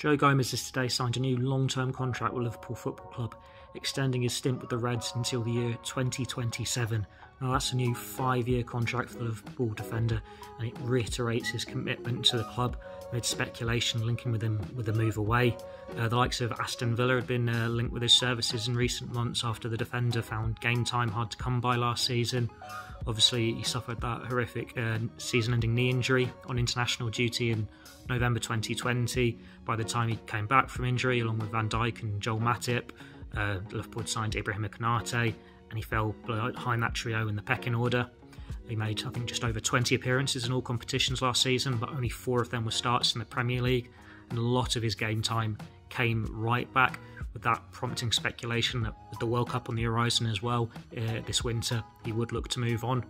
Joe Gomez has today signed a new long term contract with Liverpool Football Club, extending his stint with the Reds until the year 2027. Now, that's a new five year contract for the Liverpool defender, and it reiterates his commitment to the club amid speculation linking with him with a move away. Uh, the likes of Aston Villa had been uh, linked with his services in recent months after the defender found game time hard to come by last season. Obviously, he suffered that horrific uh, season ending knee injury on international duty in November 2020. By the time he came back from injury, along with Van Dijk and Joel Matip, uh, Liverpool signed Ibrahim Konate, and he fell behind that trio in the pecking order. He made, I think, just over 20 appearances in all competitions last season, but only four of them were starts in the Premier League, and a lot of his game time came right back with that prompting speculation that with the World Cup on the horizon as well uh, this winter, he would look to move on.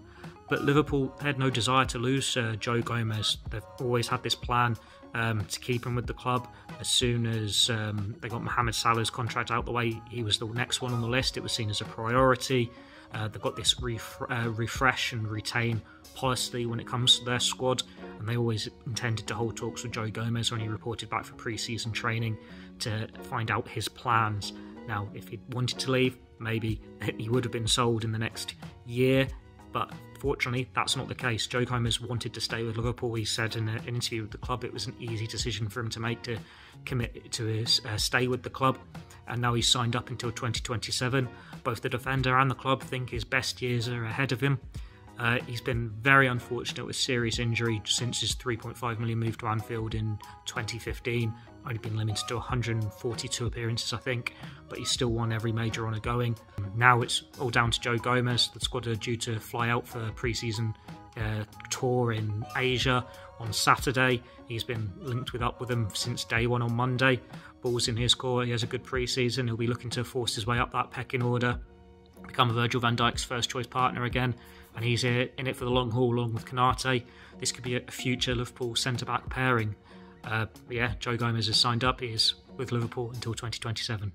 But Liverpool had no desire to lose uh, Joe Gomez. They've always had this plan um, to keep him with the club. As soon as um, they got Mohamed Salah's contract out the way, he was the next one on the list. It was seen as a priority. Uh, they've got this ref- uh, refresh and retain policy when it comes to their squad, and they always intended to hold talks with Joe Gomez when he reported back for pre-season training to find out his plans. Now, if he wanted to leave, maybe he would have been sold in the next year, but fortunately, that's not the case. Joe Gomez wanted to stay with Liverpool. He said in an interview with the club it was an easy decision for him to make to commit to his, uh, stay with the club, and now he's signed up until 2027. Both the defender and the club think his best years are ahead of him. Uh, he's been very unfortunate with serious injury since his 3.5 million move to Anfield in 2015. Only been limited to 142 appearances, I think, but he's still won every major honour going. Now it's all down to Joe Gomez. The squad are due to fly out for pre-season uh, tour in Asia on Saturday. He's been linked with up with them since day one on Monday. Balls in his core. He has a good pre-season. He'll be looking to force his way up that pecking order, become Virgil van Dijk's first choice partner again, and he's in it for the long haul along with Konate. This could be a future Liverpool centre back pairing. Uh, yeah, Joe Gomez has signed up. He is with Liverpool until 2027.